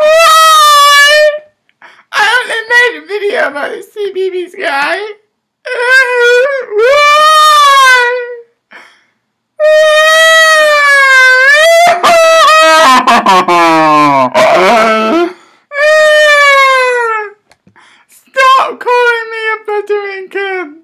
Why? I only made a video about the CBBS guy. Why? Stop calling me a buttering kid.